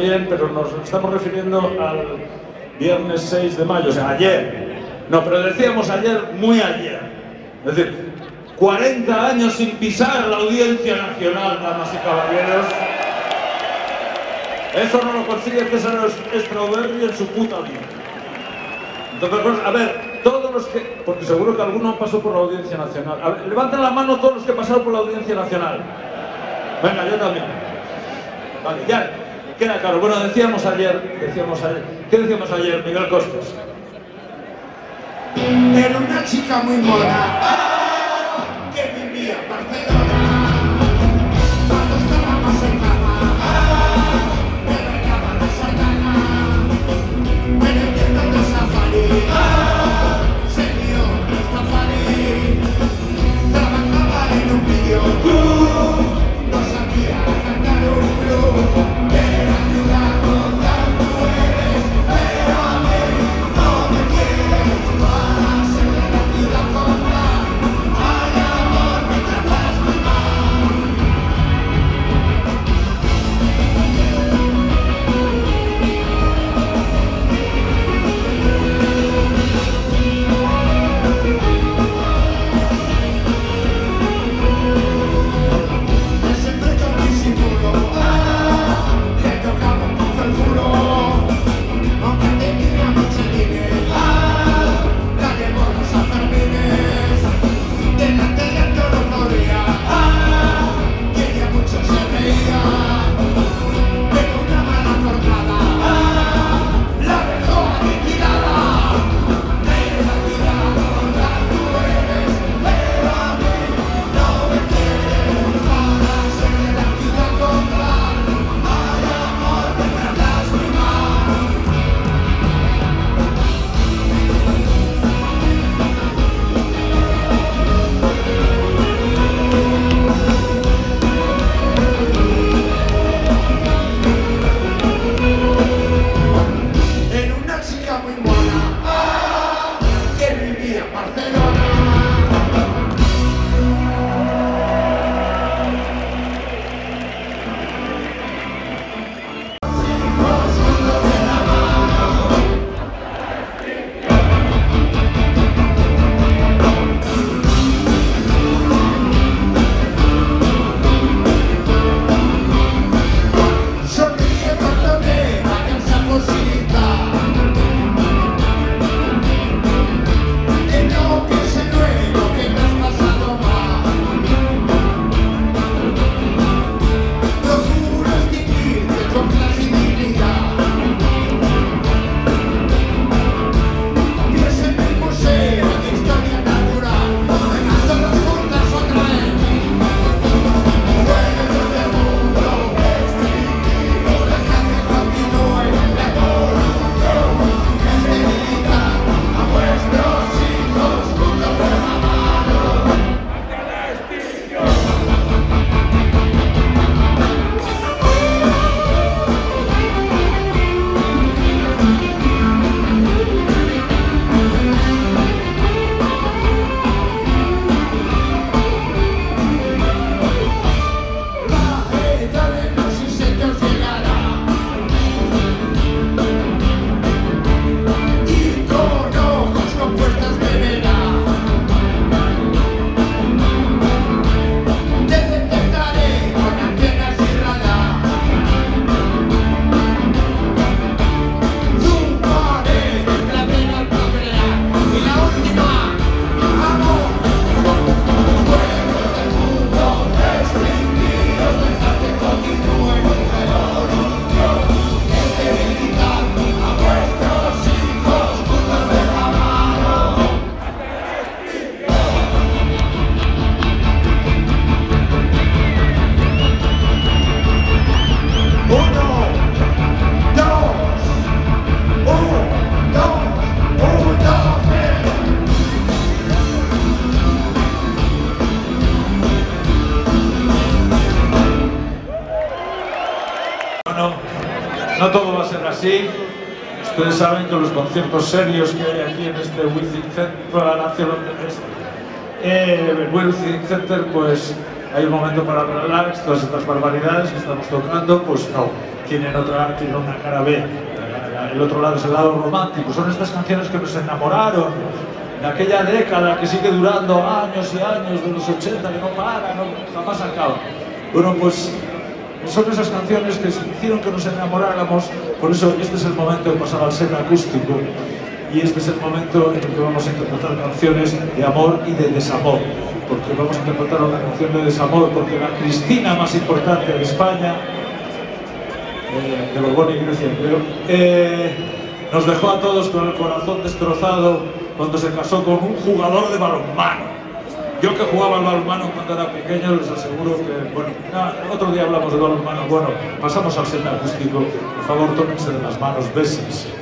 también, pero nos estamos refiriendo al viernes 6 de mayo, o sea, ayer. No, pero decíamos ayer, muy ayer. Es decir, 40 años sin pisar la audiencia nacional, damas y caballeros. Eso no lo consigue César Strawberry en su puta vida. Entonces, pues, a ver, todos los que... Porque seguro que algunos han pasado por la Audiencia Nacional. A ver, levanten la mano todos los que pasaron por la Audiencia Nacional. Venga, yo también. Vale, ya queda claro. Bueno, decíamos ayer, decíamos ayer, ¿qué decíamos ayer, Miguel Costes? Era una chica muy mona. Ustedes saben que los conciertos serios que hay aquí en este Wizzing Center, eh, Center, pues hay un momento para hablar de todas estas barbaridades que estamos tocando, pues no, tienen otra, tienen una cara B, el otro lado es el lado romántico, son estas canciones que nos enamoraron de aquella década que sigue durando años y años de los 80, que no para, no, jamás acaba. Bueno, pues son esas canciones que hicieron que nos enamoráramos, por eso este es el momento de pasar al set acústico y este es el momento en el que vamos a interpretar canciones de amor y de desamor, porque vamos a interpretar una canción de desamor, porque la Cristina más importante de España, eh, de Borbón y Grecia creo, eh, nos dejó a todos con el corazón destrozado cuando se casó con un jugador de balonmano. Yo que jugaba al balonmano cuando era pequeño, les aseguro que, bueno, otro día hablamos de balonmano. Bueno, pasamos al set acústico. Por favor, tómense de las manos, bésense.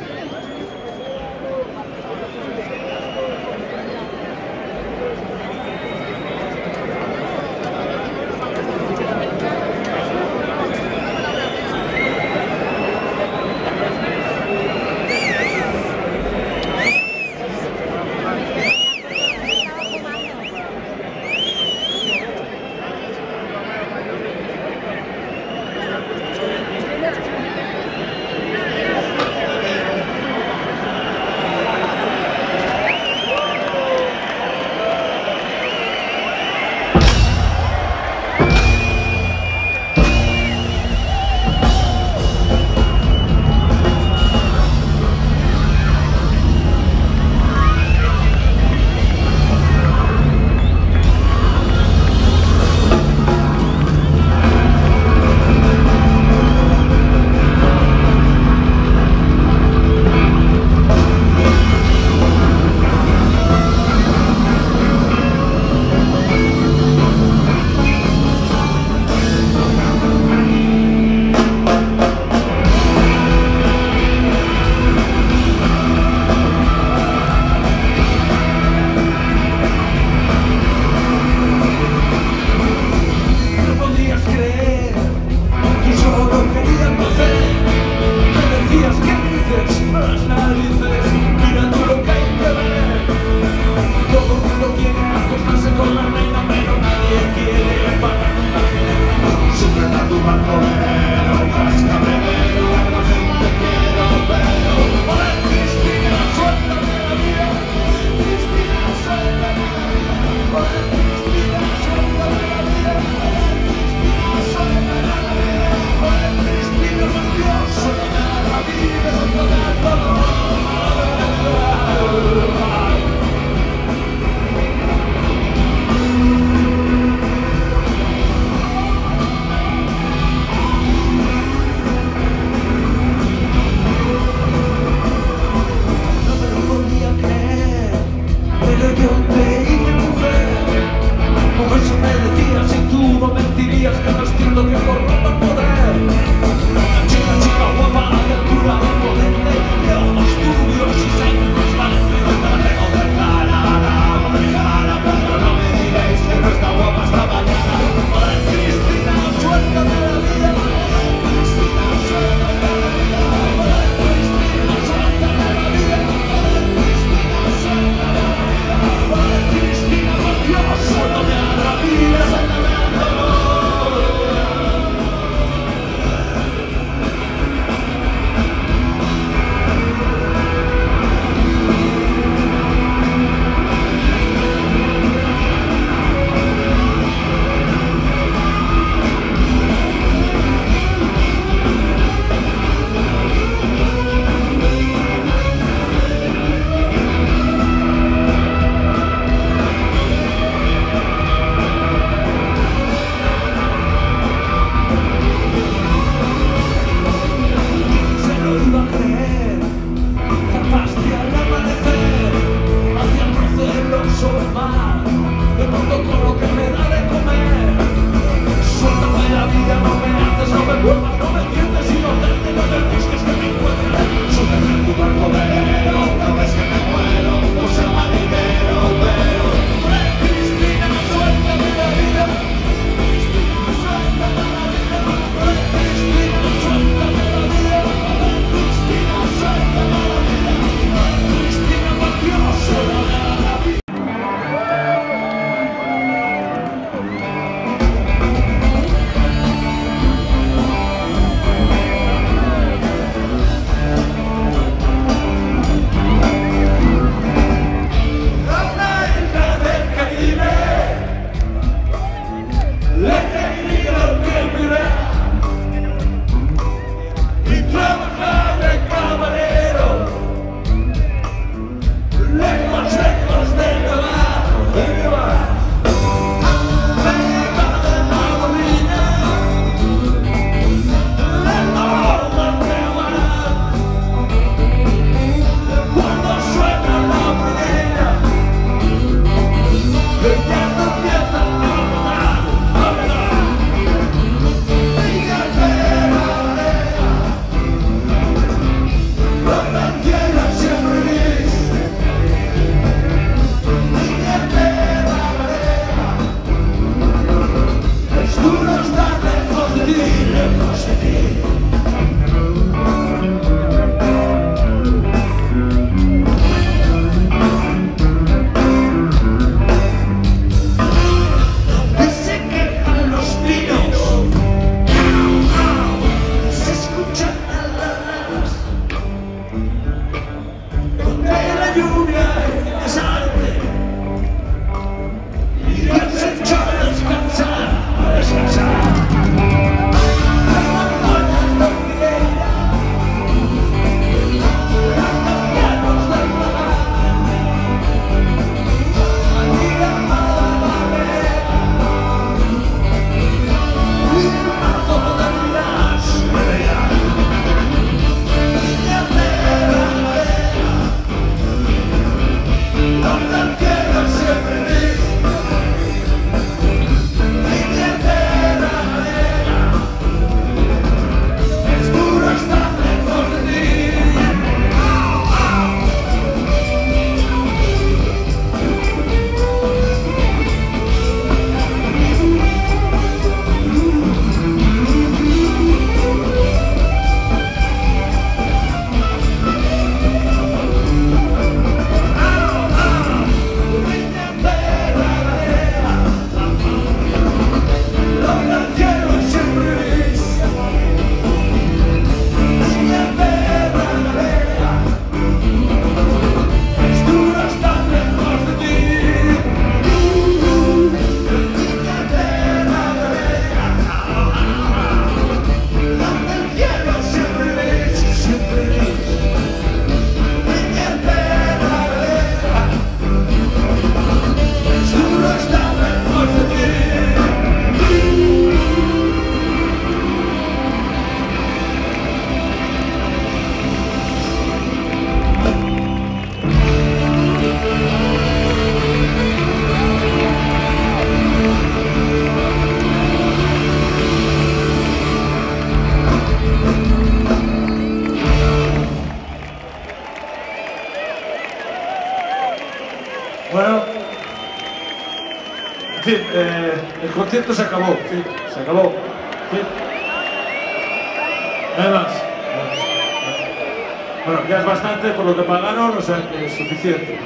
Por lo que pagaron, o sea que es suficiente.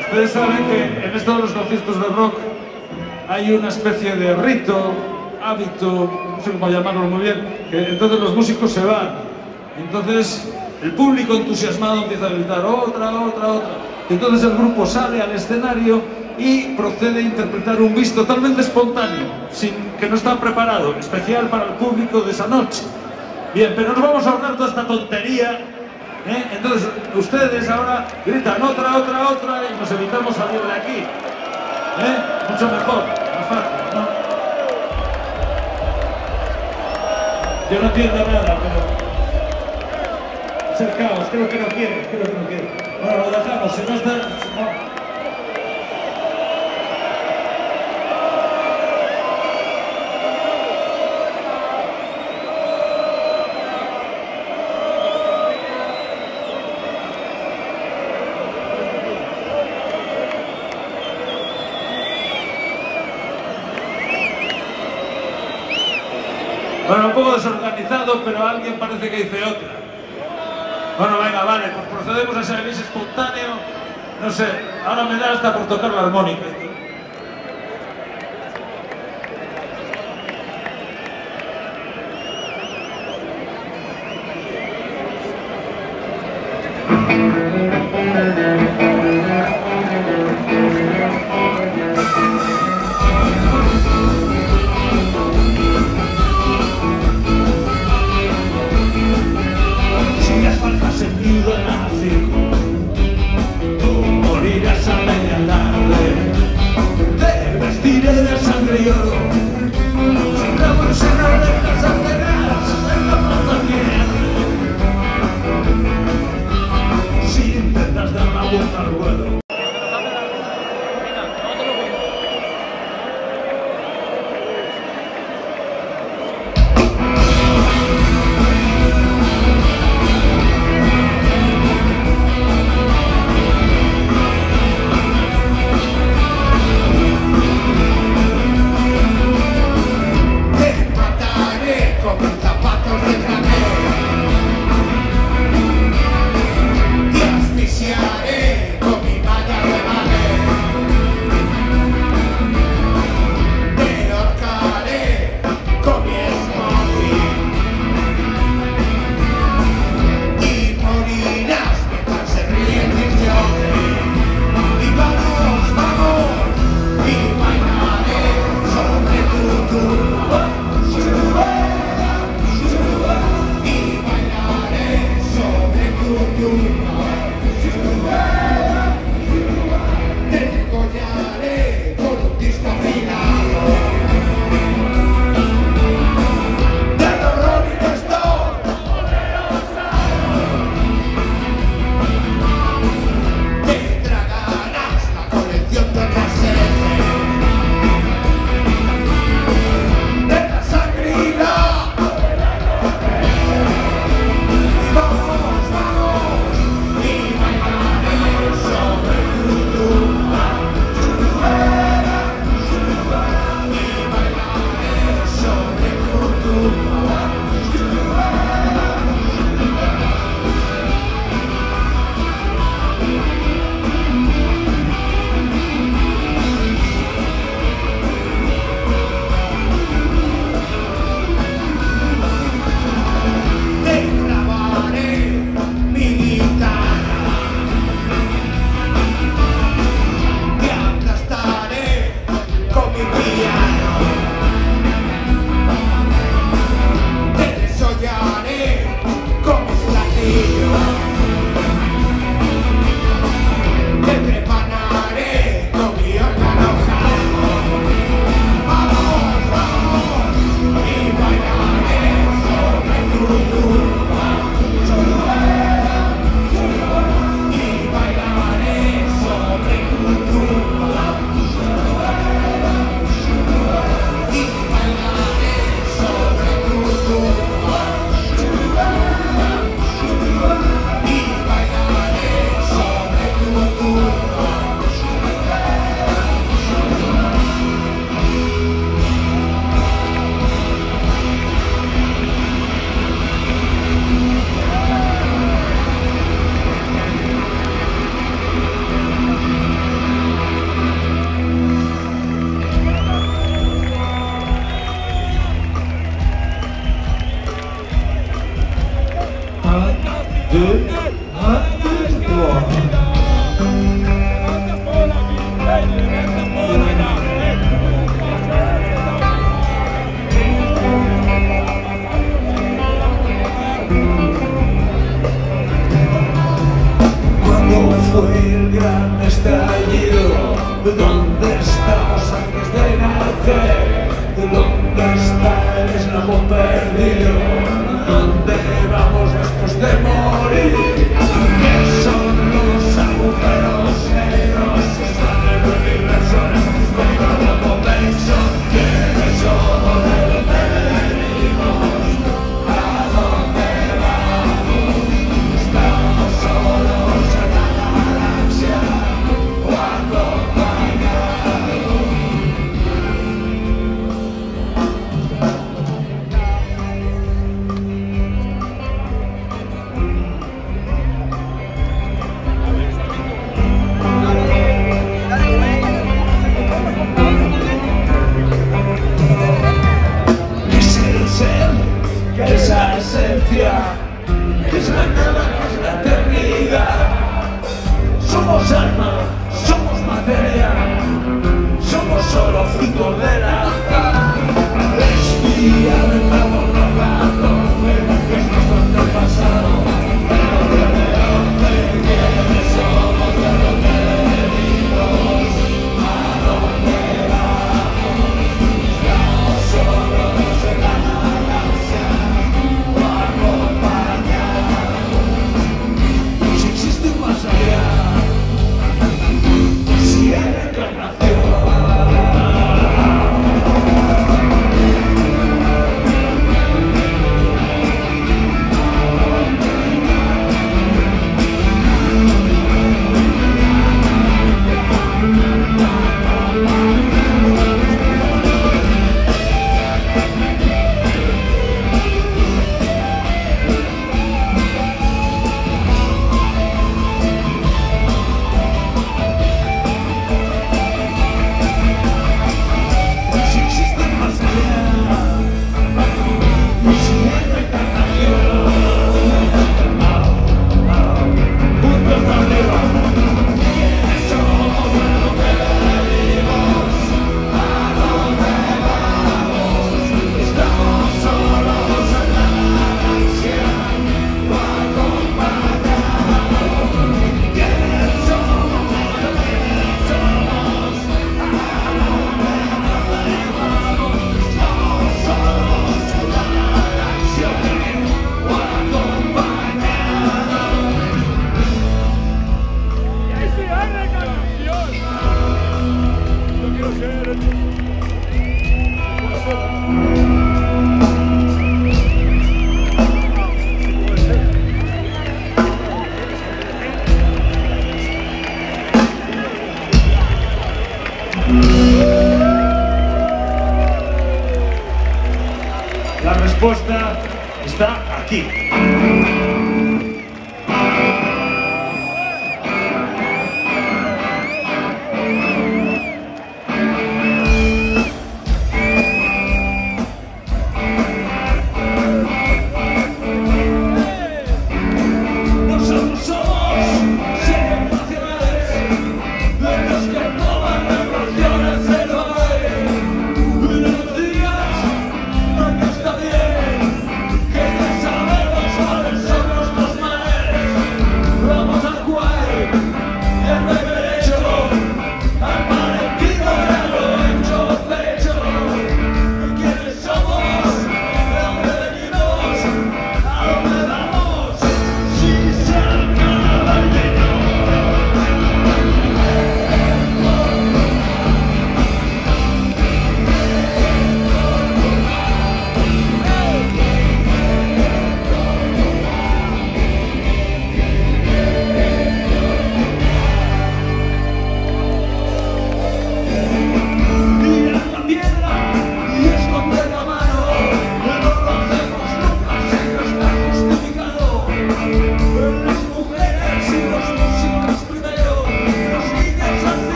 Ustedes saben que en estos los conciertos de rock hay una especie de rito, hábito, no sé cómo llamarlo muy bien, que entonces los músicos se van. Entonces el público entusiasmado empieza a gritar otra, otra, otra. Entonces el grupo sale al escenario y procede a interpretar un bis totalmente espontáneo, sin que no está preparado, especial para el público de esa noche. Bien, pero nos vamos a ahorrar toda esta tontería. ¿Eh? Entonces ustedes ahora gritan otra, otra, otra y nos evitamos salir de aquí. ¿eh? Mucho mejor, más fácil. Yo no entiendo nada, pero es el caos, creo que no quiere, creo que no quiere. Bueno, lo dejamos, si no está Bueno, un poco desorganizado, pero alguien parece que dice otra. Bueno, venga, vale, pues procedemos a ese bis espontáneo. No sé, ahora me da hasta por tocar la armónica.